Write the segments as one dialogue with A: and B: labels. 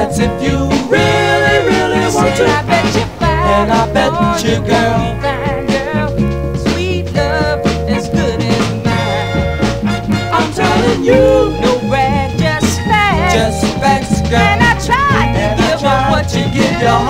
A: That's if you really, really want to. And I bet you, girl. You
B: no just facts.
A: Just girl.
B: And I tried to give what you
A: give.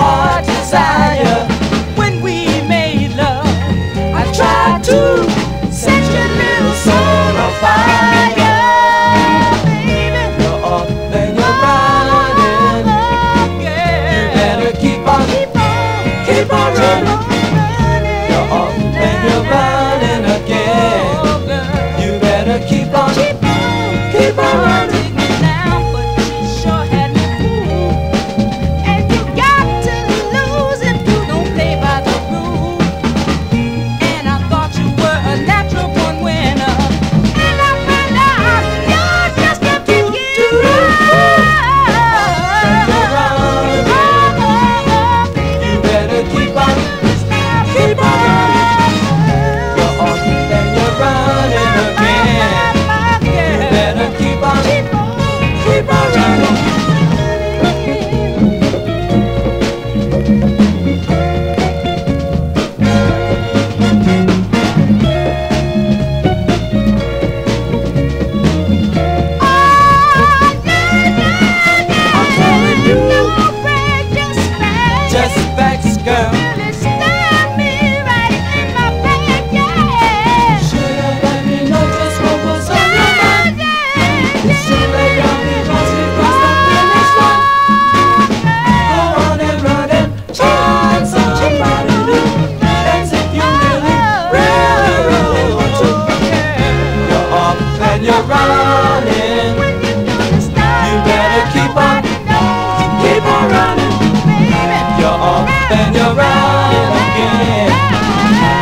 A: and you're right again.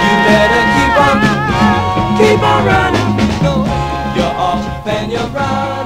A: You better keep on,
B: keep on
A: running.
B: You're
A: off and you're right.